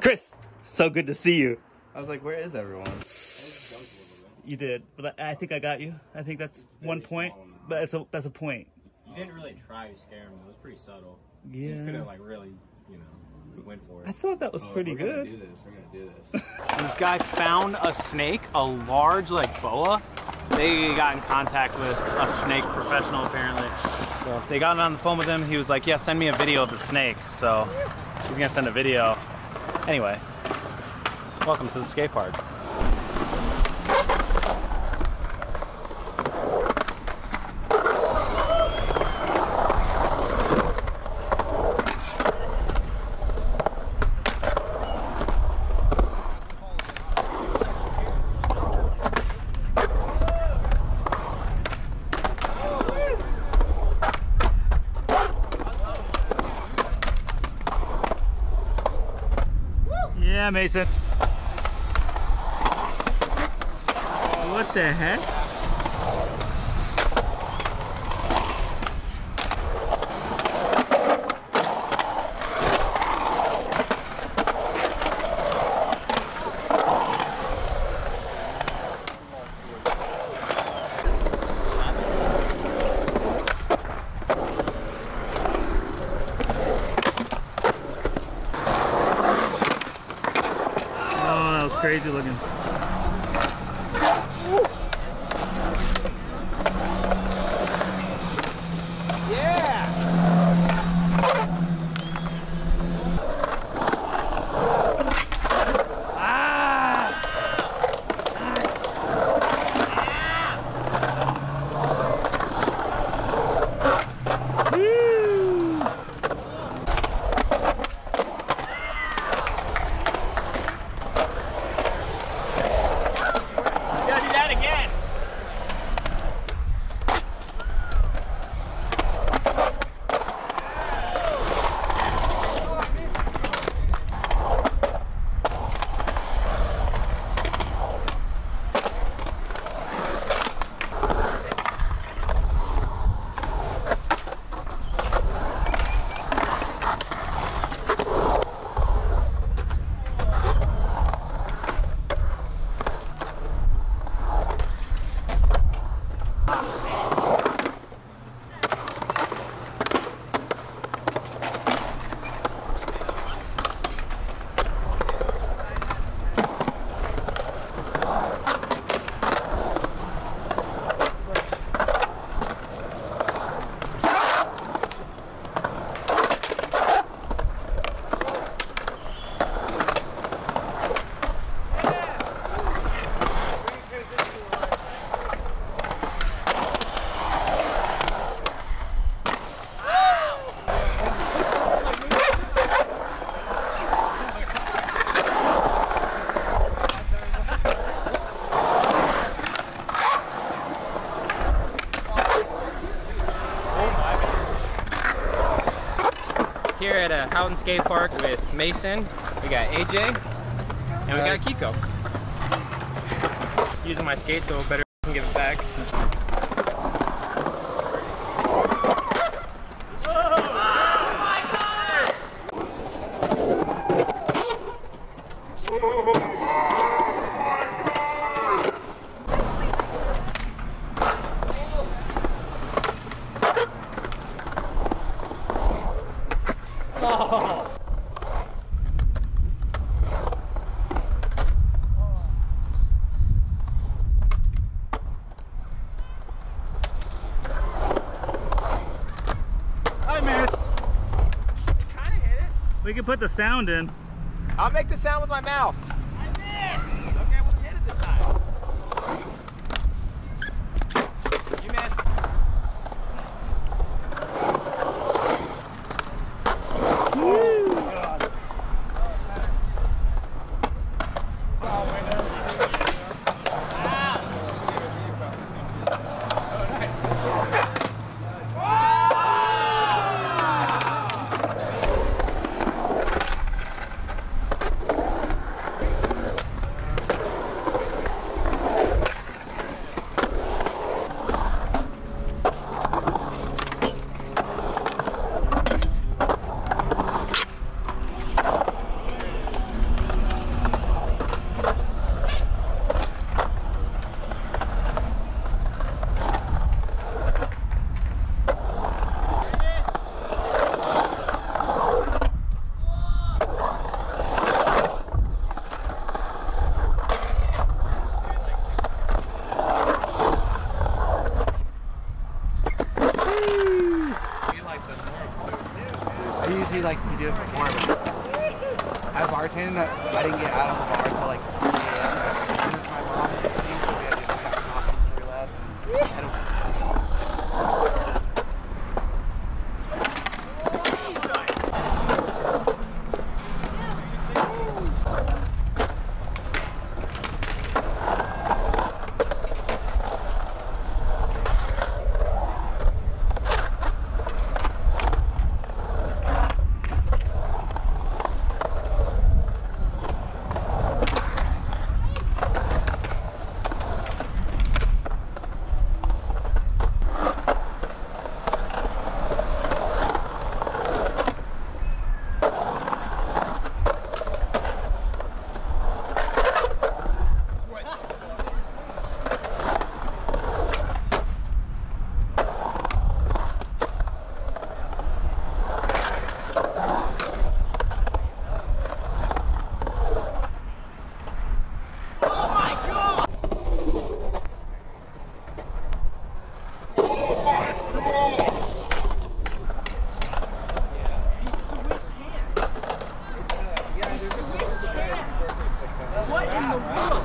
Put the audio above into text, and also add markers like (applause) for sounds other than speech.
Chris, so good to see you. I was like, where is everyone? You did, but I I think I got you. I think that's one point, but that's a that's a point. You didn't really try to scare him. It was pretty subtle. Yeah. You could have like really, you know, went for it. I thought that was Oh, pretty we're gonna good. do this. We're gonna do this. (laughs) This guy found a snake, a large like boa. They got in contact with a snake professional apparently. So they got on the phone with him. He was like, "Yeah, send me a video of the snake." So he's gonna send a video. Anyway, welcome to the skate park. Yeah, Mason. What the heck? Oh, that was crazy looking. At a Houghton Skate Park with Mason. We got AJ, and we got Kiko. Using my skate tool, better give it back. I missed. We can put the sound in. I'll make the sound with my mouth. Usually like to do it before, but I bartended. That. I didn't get out of the bar until like 3 a.m. My mom came, so we had to we had coffee before we left. And had to What in the world?